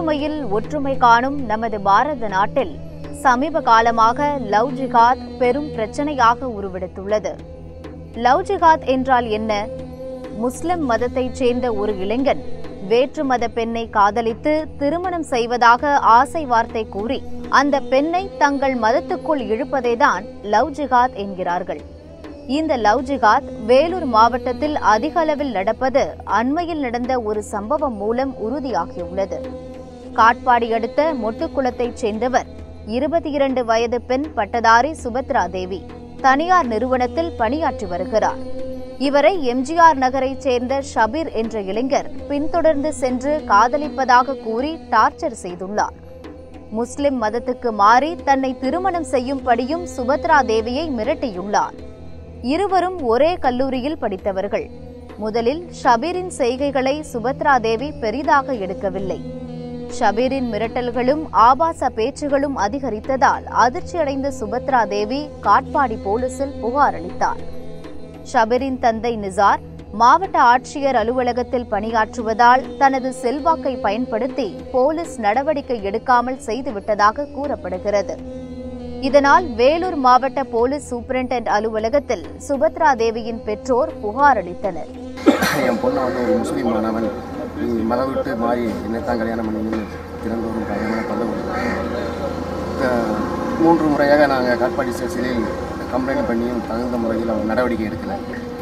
வேற்றுமையில் ஒற்றுமை காணும் நமது பாரத நாட்டில் சமீப காலமாக லவ் ஜிகாத் பெரும் பிரச்சனையாக உருவெடுத்துள்ளது. லவ் ஜிகாத் என்றால் என்ன? முஸ்லிம் மதத்தைச் சேர்ந்த ஒரு இளைஞன் வேற்று மத பெண்ணை காதலித்து திருமணம் செய்வதாக ஆசை வார்த்தை கூறி அந்த பெண்ணை தங்கள் மதத்துக்குள் இழுப்பதைதான் லவ் ஜிகாத் என்கிறார்கள். இந்த லவ் ஜிகாத் வேலூர் மாவட்டத்தில் அதிக அளவில் நடப்பது அண்மையில் நடந்த ஒரு சம்பவம் மூலம் உறுதியாகியுள்ளது. காட்பாடி அடுத்த மொட்டுக்குளத்தைச் சேர்ந்தவர். இருபத்தி இரண்டு வயது பெண் பட்டதாரி சுபத்ரா தேவி. தனியார் நிறுவனத்தில் பணியாற்றி வருகிறார். இவரை எம்ஜிஆர் நகரைச் சேர்ந்த ஷபீர் என்ற இளைஞர் பின்தொடர்ந்து சென்று காதலிப்பதாக கூறி டார்ச்சர் செய்துள்ளார். முஸ்லிம் மதத்துக்கு மாறி தன்னை திருமணம் செய்யும்படியும் சுபத்ரா தேவியை மிரட்டியுள்ளார். இருவரும் ஒரே கல்லூரியில் படித்தவர்கள். முதலில் ஷபீரின் செய்கைகளை சுபத்ரா தேவி பெரிதாக எடுக்கவில்லை. ஷபீரின் மிரட்டல்களும் ஆபாச பேச்சுகளும் அதிகரித்ததால் அதிர்ச்சியடைந்த சுபத்ரா தேவி காட்பாடி போலீசில் புகார் அளித்தார். ஷபீரின் தந்தை நிசார் மாவட்ட ஆட்சியர் அலுவலகத்தில் பணியாற்றுவதால் தனது செல்வாக்கை பயன்படுத்தி போலீஸ் நடவடிக்கை எடுக்காமல் செய்துவிட்டதாக கூறப்படுகிறது. இதனால் வேலூர் மாவட்ட போலீஸ் சூப்பரிண்டென்ட் அலுவலகத்தில் சுபத்ரா தேவியின் பெற்றோர் புகார் அளித்தனர். என் பொண்ணு வந்து ஒரு முஸ்லீம் மாணவன் நீ மதம் விட்டு மாறி என்னைத்தான் கல்யாணம் பண்ணி திறந்தோறும் பயணமான பதவி மூன்று முறையாக நாங்கள் காட்பாடி சிலையில் கம்ப்ளைண்ட் பண்ணியும் தகுந்த முறையில் அவங்க நடவடிக்கை எடுக்கலை.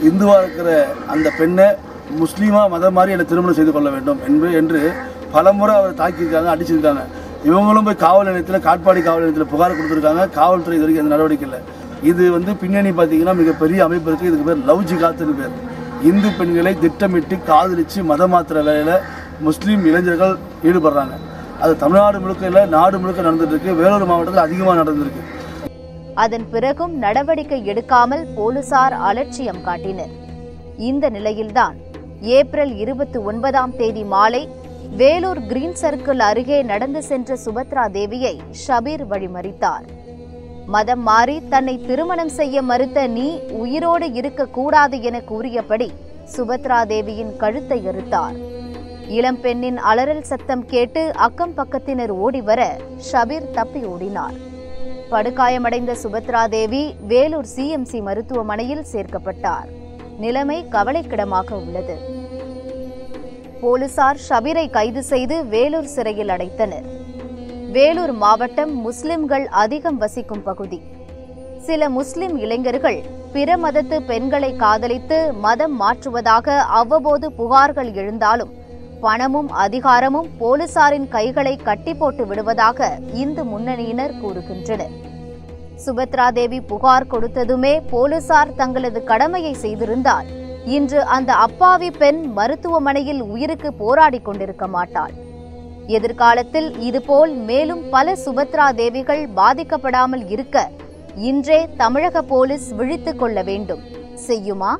இந்துவாக இருக்கிற அந்த பெண்ணை முஸ்லீமாக மதம் மாதிரி என்னை திருமணம் செய்து கொள்ள வேண்டும் என்று என்று பலமுறை அவர் தாக்கியிருக்காங்க அடிச்சிருக்காங்க. இவங்களும் போய் காவல் நிலையத்தில் காட்பாடி காவல் நிலையத்தில் புகார் கொடுத்துருக்காங்க. காவல்துறை இது வரைக்கும் எந்த நடவடிக்கை இல்லை. இது வந்து பின்னணி பார்த்தீங்கன்னா மிகப்பெரிய அமைப்பு இருக்குது இதுக்கு பேர் லவ் ஜிகாத்துன்னு பேர். இந்து பெண்களை திட்டமிட்டு காதலிச்சு மதமாத்திர வேலையில் முஸ்லீம் இளைஞர்கள் ஈடுபடுறாங்க. அது தமிழ்நாடு முழுக்க இல்லை நாடு முழுக்க நடந்துட்டு வேலூர் மாவட்டத்தில் அதிகமாக நடந்திருக்கு. அதன் பிறகும் நடவடிக்கை எடுக்காமல் போலீசார் அலட்சியம் காட்டினர். இந்த நிலையில்தான் ஏப்ரல் இருபத்தி ஒன்பதாம் தேதி மாலை வேலூர் கிரீன் சர்க்கிள் அருகே நடந்து சென்ற சுபத்ரா தேவியை ஷபீர் வழிமறித்தார். மதம் மாறி தன்னை திருமணம் செய்ய மறுத்த நீ உயிரோடு இருக்கக்கூடாது என கூறியபடி சுபத்ரா தேவியின் கழுத்தை அறுத்தார். இளம்பெண்ணின் அலறல் சத்தம் கேட்டு அக்கம் பக்கத்தினர் ஓடி வர ஷபீர் தப்பி ஓடினார். படுகாயமடைந்த சுபத்ரா தேவி வேலூர் சிஎம்சி மருத்துவமனையில் சேர்க்கப்பட்டார். நிலைமை கவலைக்கிடமாக உள்ளது. போலீசார் ஷபீரை கைது செய்து வேலூர் சிறையில் அடைத்தனர். வேலூர் மாவட்டம் முஸ்லிம்கள் அதிகம் வசிக்கும் பகுதி. சில முஸ்லிம் இளைஞர்கள் பிற மதத்து பெண்களை காதலித்து மதம் மாற்றுவதாக அவ்வப்போது புகார்கள் எழுந்தாலும் பணமும் அதிகாரமும் போலீசாரின் கைகளை கட்டி போட்டு விடுவதாக இந்து முன்னணியினர் கூறுகின்றனர். சுபத்ரா தேவி புகார் கொடுத்ததுமே போலீசார் தங்களது கடமையை செய்திருந்தால் இன்று அந்த அப்பாவி பெண் மருத்துவமனையில் உயிருக்கு போராடிக் கொண்டிருக்க மாட்டாள். எதிர்காலத்தில் இதுபோல் மேலும் பல சுபத்ரா தேவிகள் பாதிக்கப்படாமல் இருக்க இன்றே தமிழக போலீஸ் விழித்துக் கொள்ள வேண்டும். செய்யுமா?